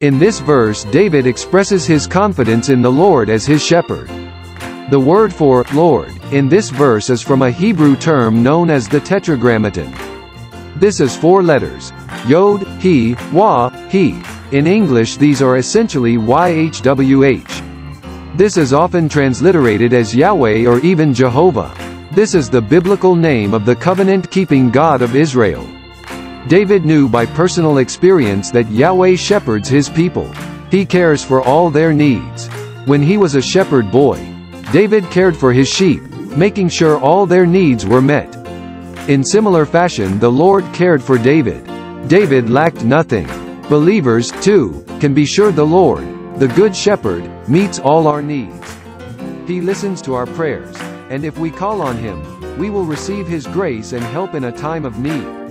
In this verse David expresses his confidence in the Lord as his shepherd. The word for Lord in this verse is from a Hebrew term known as the Tetragrammaton. This is four letters. Yod, He, Waw, He. In English these are essentially YHWH. This is often transliterated as Yahweh or even Jehovah. This is the biblical name of the covenant-keeping God of Israel. David knew by personal experience that Yahweh shepherds his people. He cares for all their needs. When he was a shepherd boy, David cared for his sheep, making sure all their needs were met. In similar fashion the Lord cared for David. David lacked nothing. Believers, too, can be sure the Lord, the Good Shepherd, meets all our needs. He listens to our prayers, and if we call on Him, we will receive His grace and help in a time of need.